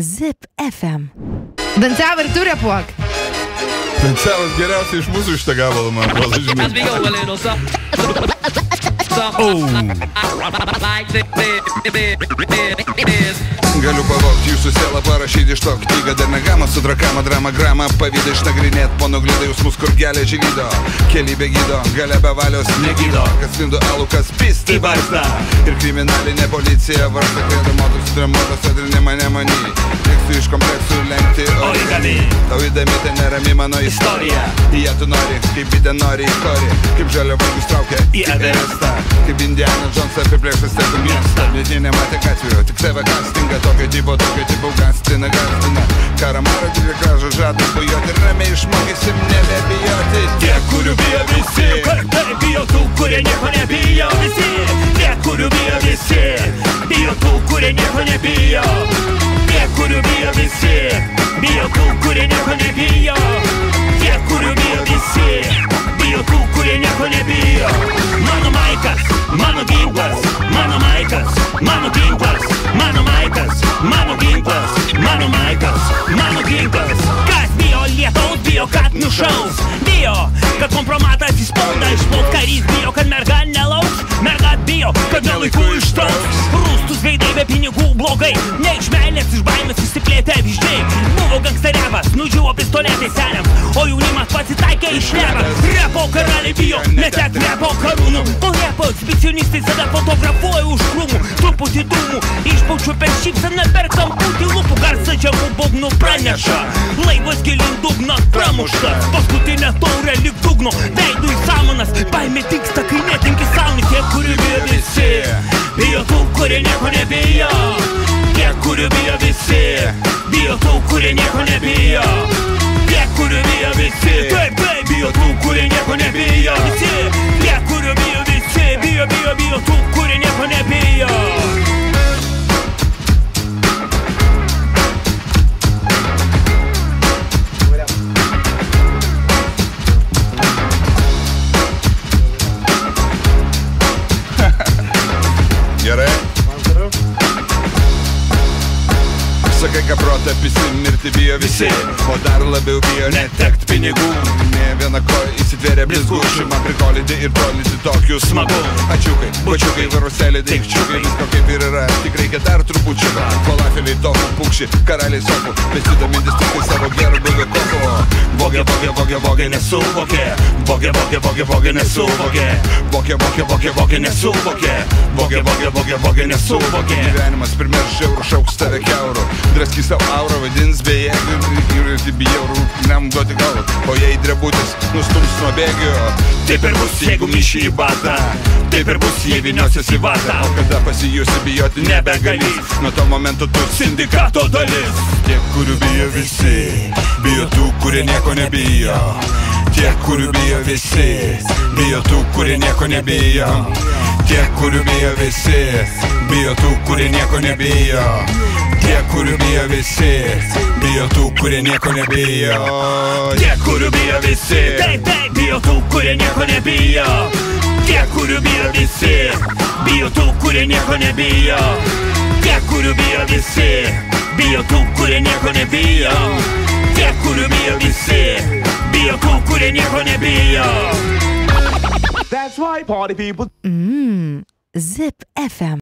Zip FM. Danciavo ir tu repuok. Ten savas geriausiai iš mūsų šitą gabalą, man atrodo, žinai. As we go a little something. Like this. Galiu pavokti jūsų sielą, parašyti iš to knygą Dar negamą su drakama, drama, gramą Pavydą išnagrinėt, ponuglydą jausmus, kur geležį gydo Keli be gydo, gale be valios negydo Kas lindo alų, kas pisti barsta Ir kriminalinė policija varsta Krėda motus, tremotas, adrinimą nemany Mėgstu iš kompleksų lenkti origami. Tau įdomi tai nerami mano istorija. Ją tu nori, kaip bitė nori korį Kaip žalio vargus traukia į Everestą. Kaip Indiana Jones apiplėštas stepių miestą. Bet jie nematė gatvėjo, tik tave kastinga Tokio tipo, tokio tipo gastina, gastina Karamaro dviražą žada bujoti ramiai išmokysim nebebijoti Tie, kurių bijo visi Kartai bijo tų, kurie nieko nebijo Visi, tie, kurių bijo visi Bijo tų, kurie nieko nebijo Tie, kurių bijo visi Bijo tų, kurie nieko nebijo Tie, kurių bijo visi nušaus Bijo, kad kompromatas į spaudą išplauk Karys bijo, kad merga nelauks Merga bijo, kad nelaiku ištrauks. Rūstus veidai be pinigų blogai Ne iš meilės, iš baimės išsiplėtė vyždžiai Buvo gangsteriavas, nudžiuvo pistoletai seniam pasitaikė iš levą Repo karaliai bijo, netek repo karūnų. O repo eksbicionistai save fotografuoja už krūmų. Truputį dūmų, išpaučiu per šypseną per kamputį lūpų. Garsą žemų būgnų praneša. Laivas gilin dugnas pramuštas Paskutinė taurė lik dugno. Veidų į samanas, baimė tinksta, kai netinki saunį Tie, kurių bijo visi Bijo tų, kurie nieko nebijo. Tie, kurių bijo visi Bijo tų, kurie nieko nebijo Tie, kurių bijo visi. Taip, taip, bijo tų, kurie nieko Kad protą mirti bijo visi. O dar labiau bijo netekt pinigų. Ne viena koja įsitvėrė blizgučių Man prikolyti ir tolyti tokių smagu Ačiukai, bučiukai, varuselė, daikčiukai Visko kaip ir yra, tik reikia dar trupučiuką Falafeliai, tofu, pukši, karaliai sofų Besidomintis tik savo gerų buvę kopo Vogė, vogė, vogė, vogė, nesuvokė Vogė, vogė, vogė, vogė, nesuvokė Vokė, vokė, Vogė, vogė, nesuvokė Vogė, vogė, vogė, vogė, nesuvokė Gyvenimas primers žiaurų šauks tave keurų Draskys savo aurą, vadins bejėgių Ir bjaurų, nem duoti galvą O jei drebutis nustums nuo bėgio Taip ir bus, jeigu miši į batą. Taip ir bus, jei viniosios į vatą O kada pasijusi bijoti Nebegalys. Nuo to momento tu Sindikato dalis. Tie, kurių bijo visi Bijo tų, kurie nieko nebijo. Tie, kurių bijo visi Bijo tų, kurie nieko nebijo Tie, kurių bijo visi Bijo tų, kurie nieko nebijo. Tie, kurių bijo visi Bijo tų, kurie nieko nebijo. Tie, kurių bijo visi Taip, taip, bijo tų, kurie nieko nebijo. Tie, kurių bijo visi Bijo tų, kurie nieko nebijo. Tie, kurių bijo visi Bijo tų, kurie nieko nebijo. Tie, kurių bijo visi Bijo tų, kurie nieko nebijo That's why party people. Mmm, Zip FM.